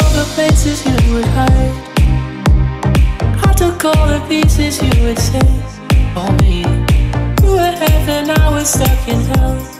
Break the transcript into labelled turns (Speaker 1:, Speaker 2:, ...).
Speaker 1: All the places you would hide. I took all the pieces you would say for me. You were heaven, I was stuck in hell.